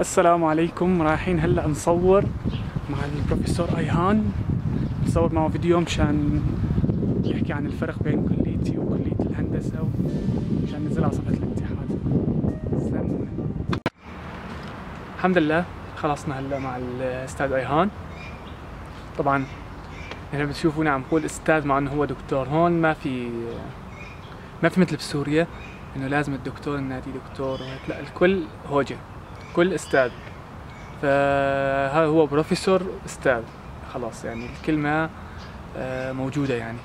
السلام عليكم. رايحين هلا نصور مع البروفيسور أيهان. نصور معه فيديو مشان يحكي عن الفرق بين كليتي وكلية الهندسة مشان ننزل على صفحة الاتحاد. الحمد لله خلصنا هلا مع الأستاذ أيهان. طبعا هنا بتشوفوني عم بقول أستاذ مع إنه هو دكتور. هون ما في ما في مثل بسوريا إنه لازم الدكتور النادي دكتور. وهيك لا الكل هوجة. كل أستاذ. فهذا هو بروفيسور أستاذ. خلاص يعني الكلمة آه، موجودة يعني.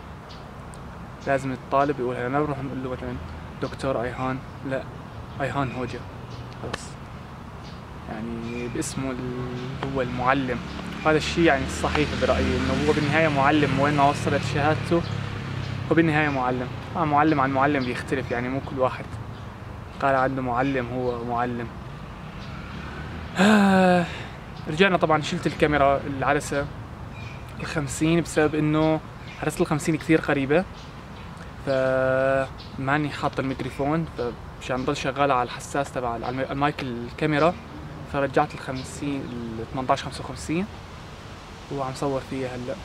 لازم الطالب يقولها. ما بنروح نقول له مثلا دكتور أيهان. لا أيهان هوجة خلاص. يعني باسمه هو المعلم. هذا الشيء يعني الصحيح برأيي إنه هو بالنهاية معلم. وين ما وصلت شهادته؟ هو بالنهاية معلم. آه معلم عن معلم بيختلف يعني مو كل واحد. قال عنده معلم هو معلم. رجعنا طبعا شلت الكاميرا العدسة الخمسين بسبب إنه عدسة الخمسين كثير قريبة. فماني حاط الميكروفون فمشان ضل شغالة على الحساس تبع المايك الكاميرا فرجعت الخمسين ال 18 55 وعم صور فيها هلأ.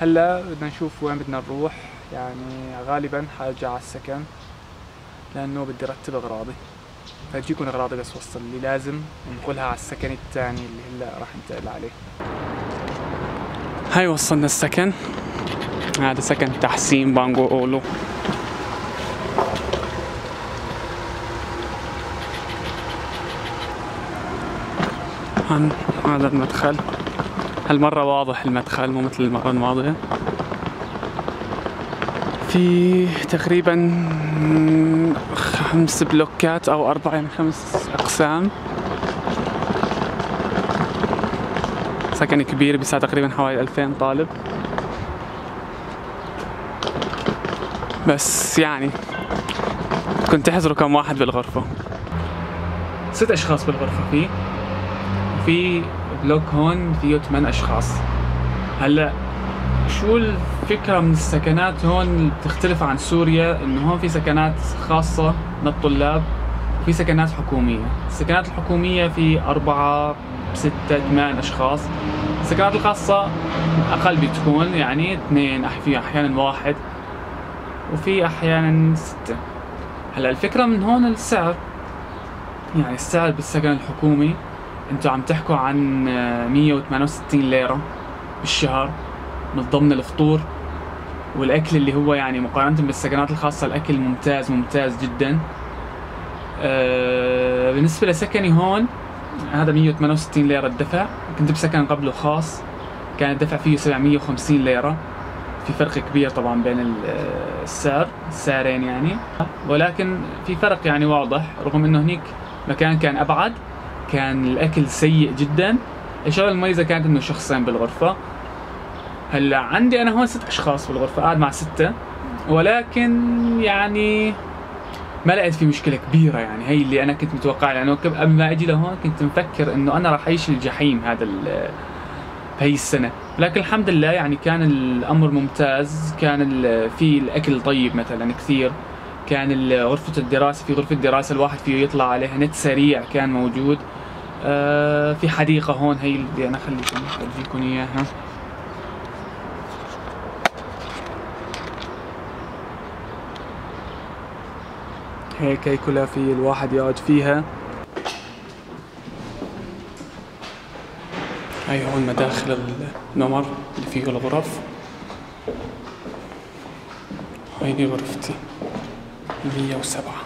هلأ بدنا نشوف وين بدنا نروح يعني غالبا حرجع على السكن لأنه بدي ارتب أغراضي. فجيكم اغراضي بس وصل اللي لازم نقولها على السكن الثاني اللي هلا راح ننتقل عليه. هاي وصلنا السكن. هذا سكن تحسين بانجو أولو. هن هذا المدخل. هالمرة واضح المدخل مو مثل المرة الماضية. في تقريبا خمس بلوكات أو أربع يعني خمس أقسام. سكن كبير بيسع تقريبا حوالي 2000 طالب. بس يعني كنت تحضروا كم واحد بالغرفة. ست أشخاص بالغرفة. في وفي بلوك هون فيه ثمان أشخاص. هلأ شو الفكرة من السكنات هون؟ اللي بتختلف عن سوريا إنه هون في سكنات خاصة للطلاب وفي سكنات حكومية. السكنات الحكومية في أربعة ستة ثمان أشخاص. السكنات الخاصة أقل بتكون يعني اثنين في أحيانا واحد وفي أحيانا ستة. هلأ الفكرة من هون السعر. يعني السعر بالسكن الحكومي أنتوا عم تحكوا عن آه، 168 ليرة بالشهر. من ضمن الفطور والأكل اللي هو يعني مقارنة بالسكنات الخاصة الأكل ممتاز ممتاز جدا. آه بالنسبة لسكني هون هذا 168 ليرة الدفع. كنت بسكن قبله خاص كان الدفع فيه 750 ليرة. في فرق كبير طبعا بين آه، السعر السعرين يعني. ولكن في فرق يعني واضح رغم إنه هنيك مكان كان أبعد كان الأكل سيء جدا. الشغله المميزة كانت إنه شخصين بالغرفة. هلا عندي أنا هون ست أشخاص بالغرفة قاعد مع ستة. ولكن يعني ما لقيت في مشكلة كبيرة يعني هي اللي أنا كنت متوقع لأنه قبل ما أجي لهون كنت مفكر إنه أنا راح أعيش الجحيم هذا بهي السنة. لكن الحمد لله يعني كان الأمر ممتاز. كان في الأكل طيب مثلا كثير. كان غرفة الدراسة في غرفة دراسة الواحد فيه يطلع عليها نت سريع كان موجود. آه في حديقة هون هي اللي أنا خليكم أورجيكم إياها. هيك هي كلها في الواحد يقعد فيها. هاي هون مداخل النمر اللي فيه الغرف. هيدي غرفتي 107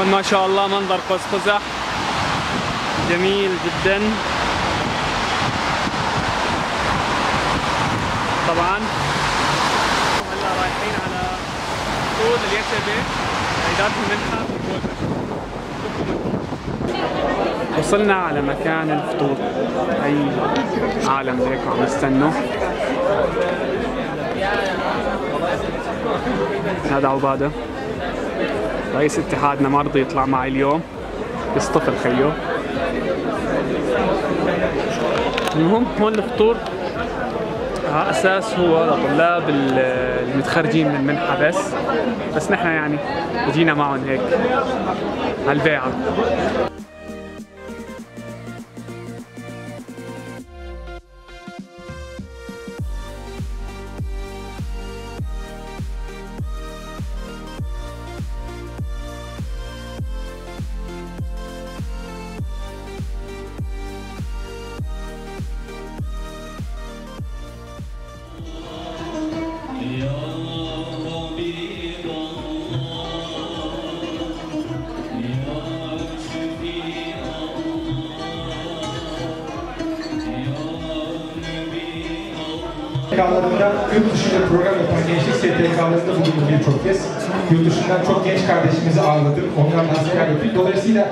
هون ما شاء الله منظر قوس قزح جميل جدا. طبعا. هلا رايحين على طول اليسبه إدارة المنحة وصلنا على مكان الفطور. أي عالم هيك عم نستنوا هذا عبادة. رئيس اتحادنا ما رضي يطلع معي اليوم. يصطفل خيو المهم هون الفطور. على أساس هو لطلاب المتخرجين من المنحه بس. بس نحن يعني جينا معهم هيك هالبيعه STK'larında yurt dışında program yapan gençlik STK'larında bulunduk birçok kez. Yurt dışından çok genç kardeşimizi ağırladık, onlarla asker yaptık. Dolayısıyla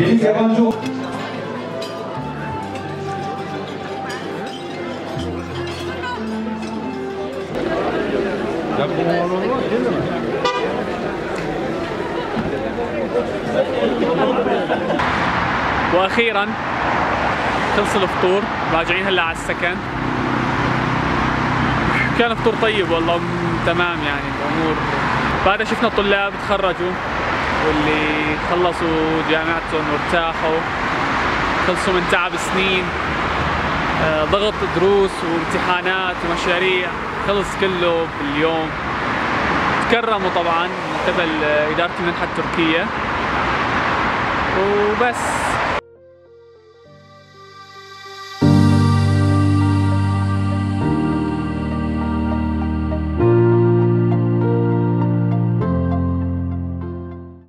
benim yabancı ol- واخيرا خلص الفطور راجعين هلا على السكن كان فطور طيب والله تمام يعني الأمور. بعدها شفنا الطلاب تخرجوا واللي خلصوا جامعتهم وارتاحوا خلصوا من تعب سنين آه، ضغط دروس وامتحانات ومشاريع خلص كله باليوم. تكرموا طبعا من قبل إدارة المنحة التركية. وبس.